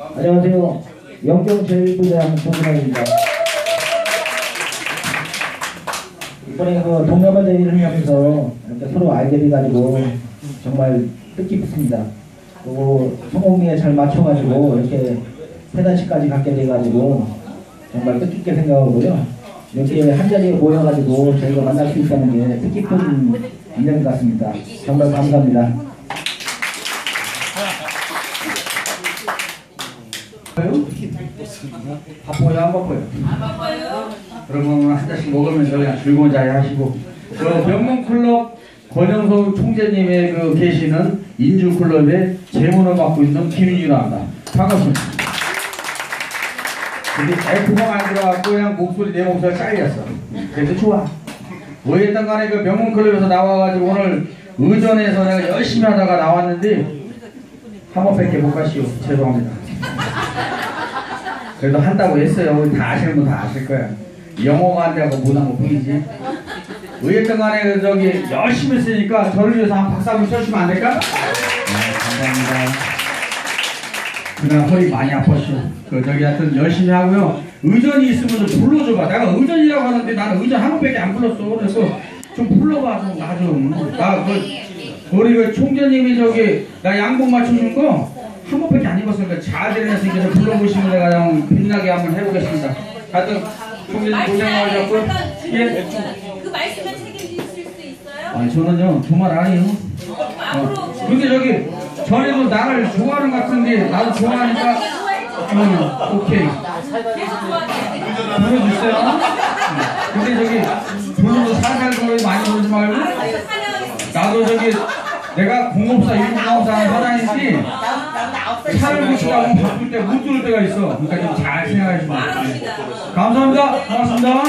안녕하세요. 영경제일부장 조준환입니다. 이번에 그 동남아 대회를 하면서 이렇게 서로 알게 돼가지고 정말 뜻깊습니다. 그리고 성공리에 잘 맞춰가지고 이렇게 회단식까지 갖게 돼가지고 정말 뜻깊게 생각하고요. 이렇게 한 자리에 모여가지고 저희가 만날 수 있다는 게 뜻깊은 인연 같습니다. 정말 감사합니다. 바빠요 안 바빠요? 안 바빠요. 그러면 한 잔씩 먹으면서 그냥 즐거운 자리 하시고 그 명문클럽 권영석 총재님의 그 계시는 인주클럽의 재문을 맡고 있는 김윤이라 합니다. 반갑습니다. 근데 에코가 안 들어갖고 그냥 목소리 내 목소리 잘렸어. 그래서 좋아. 뭐였든 간에 그 명문클럽에서 나와가지고 오늘 의전에서 내가 열심히 하다가 나왔는데 한 번밖에 못 가시오. 죄송합니다. 그래도 한다고 했어요. 다 아시는 분 다 아실 거야. 영어가 한다고 못한 거 뿐이지. 어쨌든 간에 그 저기 열심히 했으니까 저를 위해서 한 박수 한번 쳐주시면 안 될까? 네, 감사합니다. 그날 허리 많이 아팠어. 그 저기 하여튼 열심히 하고요. 의전이 있으면 좀 불러줘봐. 내가 의전이라고 하는데 나는 의전 한 번밖에 안 불렀어. 그래서 좀 불러봐 좀 나 좀. 나그 우리 그 총재님이 저기 나 양복 맞춰준 거 한 번밖에 안 입었으니까 잘 되는 서 불러보시면 내가 좀 빛나게 한번 해보겠습니다. 하여튼 총재님 고생하셨고 예. 그 말씀을 책임지실 수 있어요? 아 저는요 정말 아니에요. 어, 근데 저기 전에도 나를 좋아하는 것 같은데 나도 좋아하니까 응 오케이 계속 좋아하세요. 불러주세요. 응. 근데 저기 불러도 살살 불러 많이 부르지 말고. 나도 저기 내가 공업사 일공업사 하는 사장인지 차를 고치다가 바쁠 때 못 들을 때가 있어. 그러니까 좀 잘 생각해. 말합니다. 감사합니다. 고맙습니다.